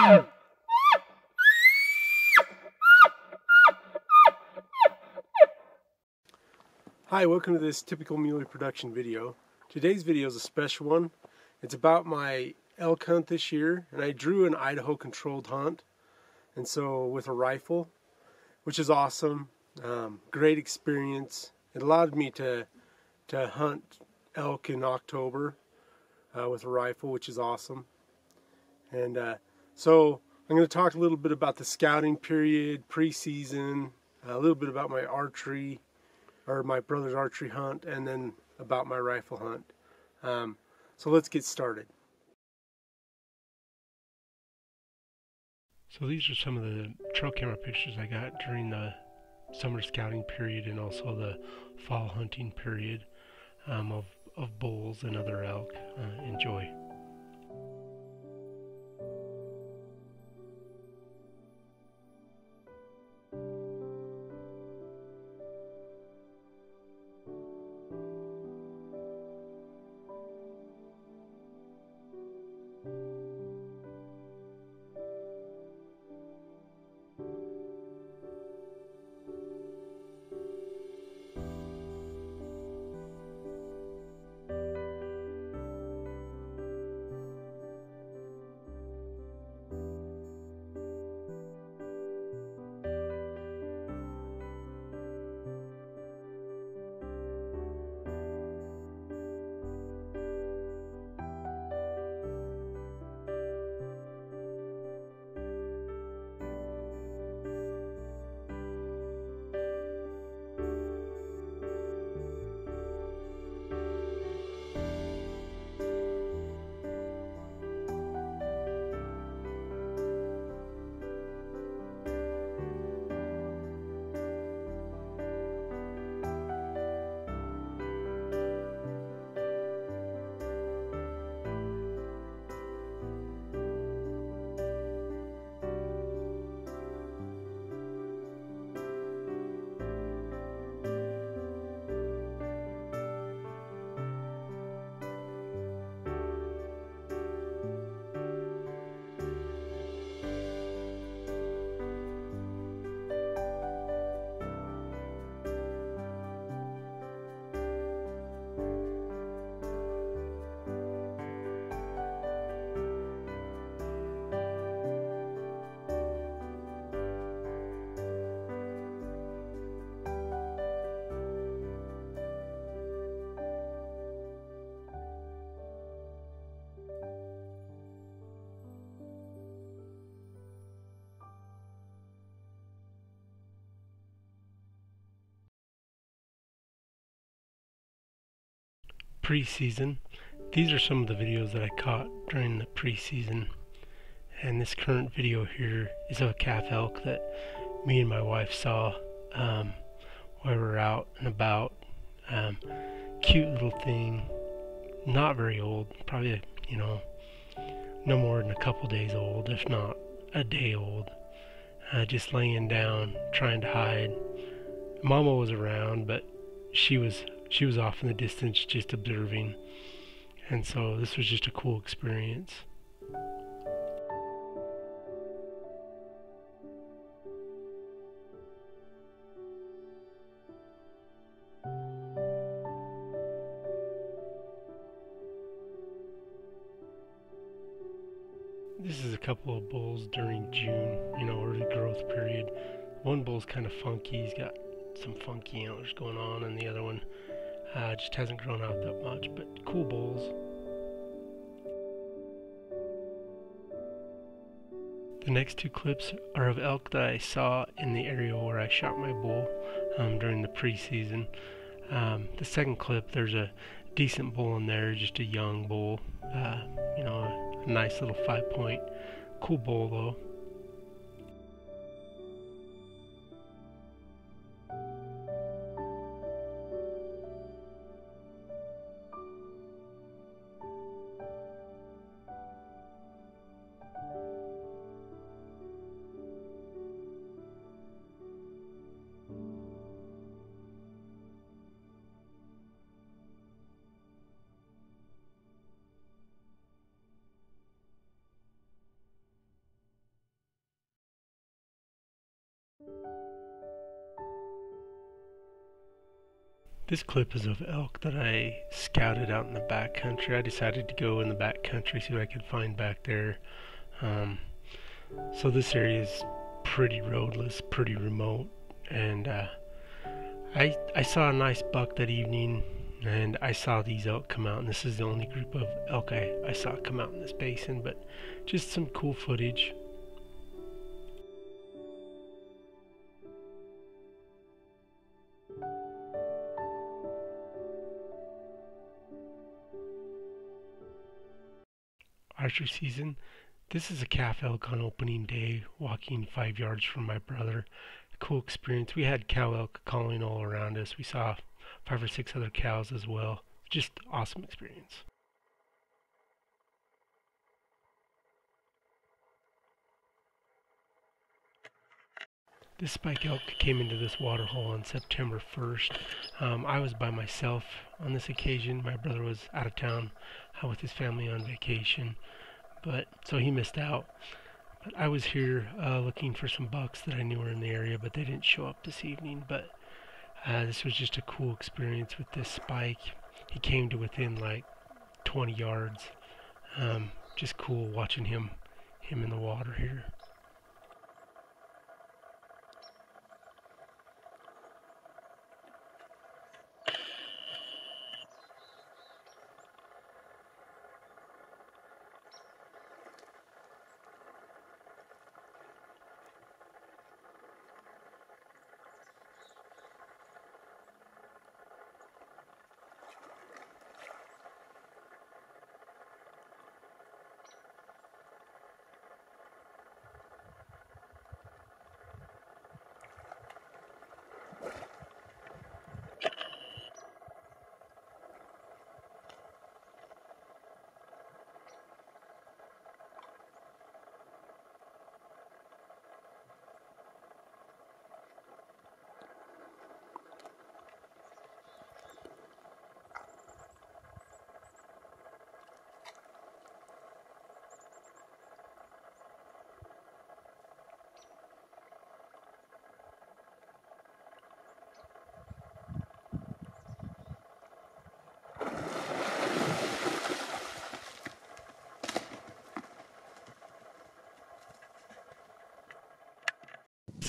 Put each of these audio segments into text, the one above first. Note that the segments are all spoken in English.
Hi, welcome to this typical muley production video. Today's video is a special one. It's about my elk hunt this year, and I drew an Idaho controlled hunt, and so with a rifle, which is awesome. Um, great experience. It allowed me to to hunt elk in October uh, with a rifle, which is awesome. And uh, so I'm going to talk a little bit about the scouting period, preseason, a little bit about my archery or my brother's archery hunt, and then about my rifle hunt. Um, so let's get started. So these are some of the trail camera pictures I got during the summer scouting period and also the fall hunting period um, of, of bulls and other elk. Uh, enjoy. Preseason. These are some of the videos that I caught during the preseason. And this current video here is of a calf elk that me and my wife saw um, while we were out and about. Um, cute little thing, not very old, probably, you know, no more than a couple days old, if not a day old. Uh, just laying down, trying to hide. Mama was around, but she was she was off in the distance just observing. And so this was just a cool experience. This is a couple of bulls during June, you know, early growth period. One bull's kind of funky, he's got some funky antlers going on, and the other one uh, just hasn't grown out that much, but cool bulls. The next two clips are of elk that I saw in the area where I shot my bull um, during the preseason. Um, the second clip, there's a decent bull in there, just a young bull. Uh, you know, a nice little five point. Cool bull though. This clip is of elk that I scouted out in the back country. I decided to go in the back country, see what I could find back there. Um, so this area is pretty roadless, pretty remote, and uh, I I saw a nice buck that evening, and I saw these elk come out, and this is the only group of elk I, I saw come out in this basin, but just some cool footage. Archery season. This is a calf elk on opening day, walking five yards from my brother. Cool experience. We had cow elk calling all around us. We saw five or six other cows as well. Just awesome experience. This spike elk came into this water hole on September 1st. Um, I was by myself on this occasion. My brother was out of town uh, with his family on vacation, but so he missed out. But I was here uh, looking for some bucks that I knew were in the area, but they didn't show up this evening. But uh, this was just a cool experience with this spike. He came to within like 20 yards. Um, just cool watching him, him in the water here.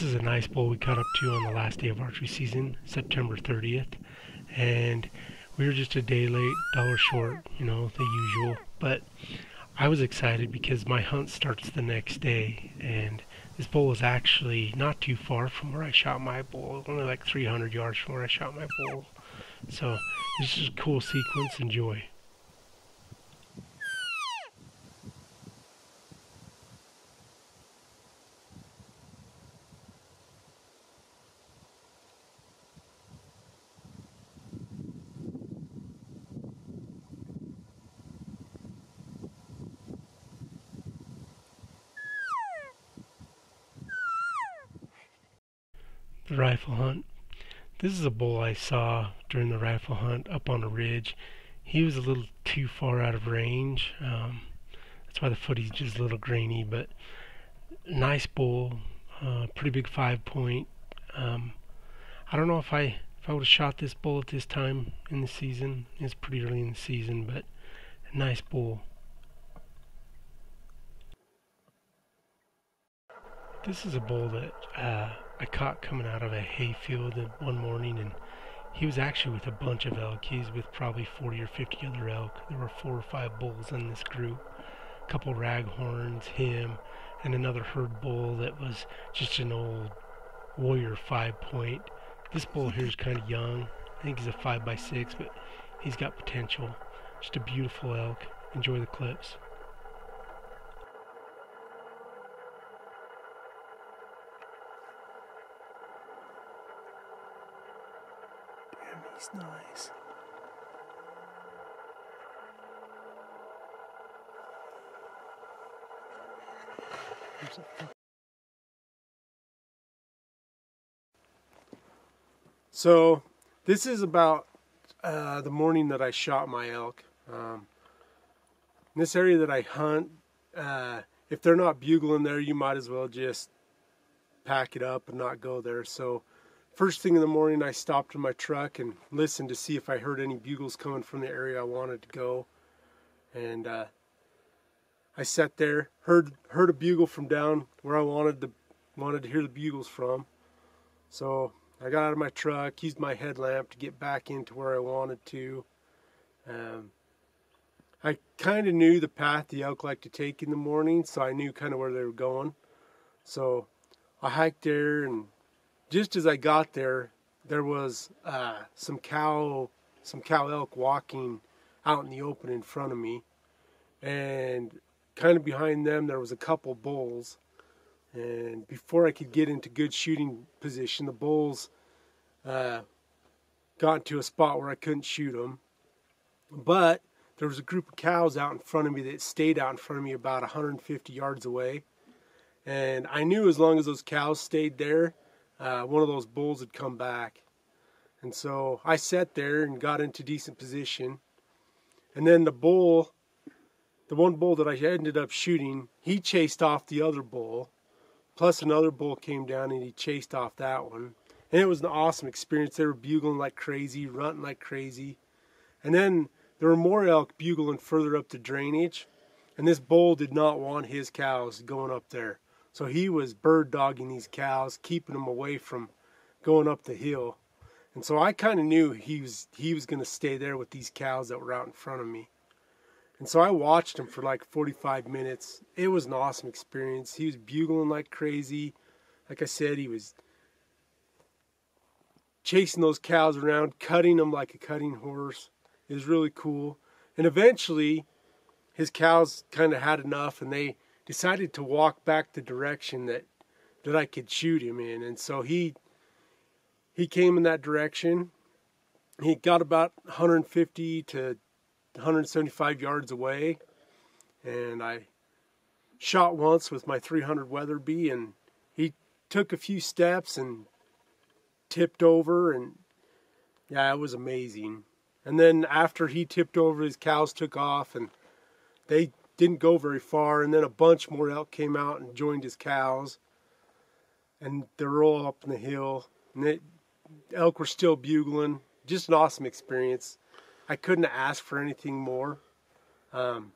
This is a nice bull we caught up to on the last day of archery season, September 30th. And we were just a day late, dollar short, you know, the usual. But I was excited because my hunt starts the next day. And this bull is actually not too far from where I shot my bull, only like 300 yards from where I shot my bull. So this is a cool sequence. Enjoy. The rifle hunt. This is a bull I saw during the rifle hunt up on a ridge. He was a little too far out of range. Um, that's why the footage is a little grainy, but nice bull, uh, pretty big five point. Um, I don't know if I if I would have shot this bull at this time in the season. It's pretty early in the season, but nice bull. This is a bull that uh, I caught coming out of a hayfield one morning, and he was actually with a bunch of elk. He's with probably 40 or 50 other elk. There were four or five bulls in this group. A couple raghorns, him, and another herd bull that was just an old warrior five point. This bull here is kind of young. I think he's a five by six, but he's got potential. Just a beautiful elk. Enjoy the clips. Nice. So, this is about uh, the morning that I shot my elk. Um, in this area that I hunt, uh, if they're not bugling there, you might as well just pack it up and not go there. So, first thing in the morning, I stopped in my truck and listened to see if I heard any bugles coming from the area I wanted to go. And uh, I sat there, heard heard a bugle from down where I wanted to wanted to hear the bugles from. So I got out of my truck, used my headlamp to get back into where I wanted to. Um, I kind of knew the path the elk like to take in the morning, so I knew kind of where they were going. So I hiked there, and just as I got there, there was uh, some cow, some cow elk walking out in the open in front of me, and kind of behind them there was a couple bulls. And before I could get into good shooting position, the bulls uh, got to a spot where I couldn't shoot them. But there was a group of cows out in front of me that stayed out in front of me about 150 yards away. And I knew as long as those cows stayed there, uh, one of those bulls had come back. And so I sat there and got into decent position. And then the bull, the one bull that I ended up shooting, he chased off the other bull. Plus another bull came down and he chased off that one. And it was an awesome experience. They were bugling like crazy, running like crazy. And then there were more elk bugling further up the drainage, and this bull did not want his cows going up there. So he was bird dogging these cows, keeping them away from going up the hill. And so I kind of knew he was he was going to stay there with these cows that were out in front of me. And so I watched him for like 45 minutes. It was an awesome experience. He was bugling like crazy. Like I said, he was chasing those cows around, cutting them like a cutting horse It was really cool. And eventually, his cows kind of had enough, and they decided to walk back the direction that that I could shoot him in. And so he he came in that direction. He got about 150 to 175 yards away, and I shot once with my 300 Weatherby, and he took a few steps and tipped over, and yeah, it was amazing. And then after he tipped over, his cows took off and they didn't go very far. And then a bunch more elk came out and joined his cows. And they were all up in the hill. And it, elk were still bugling. Just an awesome experience. I couldn't ask for anything more. Um,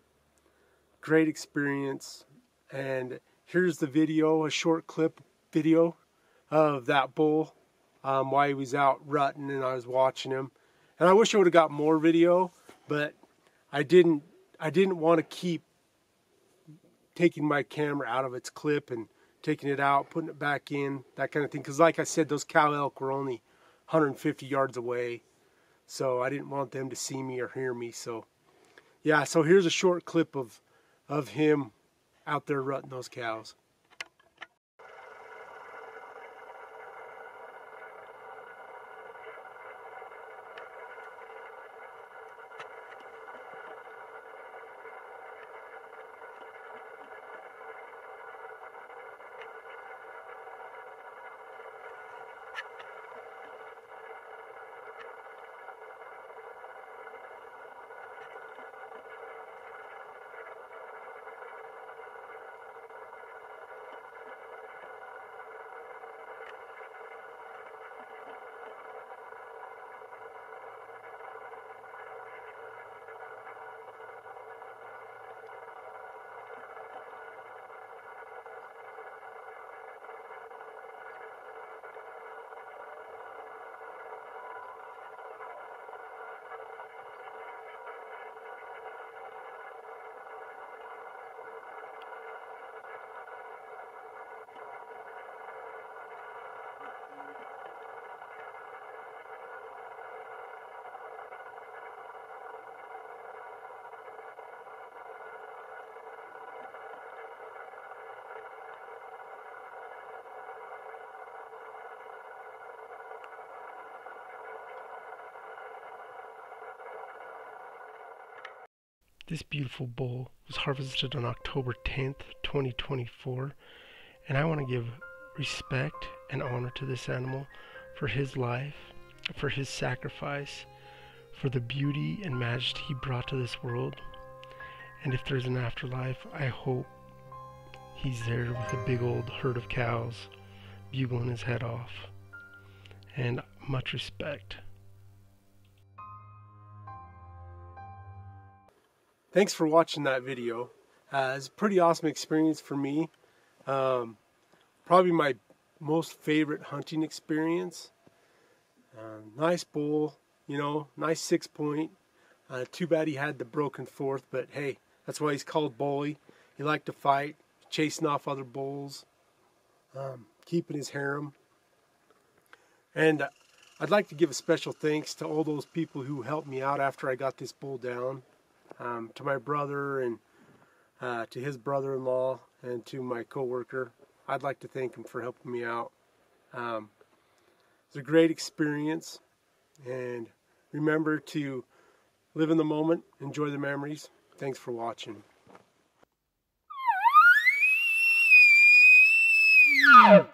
great experience. And here's the video, a short clip video of that bull um, while he was out rutting and I was watching him. And I wish I would have got more video, but I didn't. I didn't want to keep taking my camera out of its clip and taking it out, putting it back in, that kind of thing. Because, like I said, those cow elk were only 150 yards away, so I didn't want them to see me or hear me. So, yeah. So here's a short clip of of him out there rutting those cows. This beautiful bull was harvested on October 10th, 2024, and I want to give respect and honor to this animal for his life, for his sacrifice, for the beauty and majesty he brought to this world. And if there's an afterlife, I hope he's there with a big old herd of cows bugling his head off. and much respect. Thanks for watching that video. Uh, it's a pretty awesome experience for me. Um, probably my most favorite hunting experience. Uh, nice bull, you know, nice six point. Uh, too bad he had the broken fourth, but hey, that's why he's called Bully. He liked to fight, chasing off other bulls, um, keeping his harem. And uh, I'd like to give a special thanks to all those people who helped me out after I got this bull down um, to my brother and uh, to his brother-in-law and to my coworker. I'd like to thank him for helping me out. Um, it's a great experience, and remember to live in the moment, enjoy the memories. Thanks for watching. Yeah.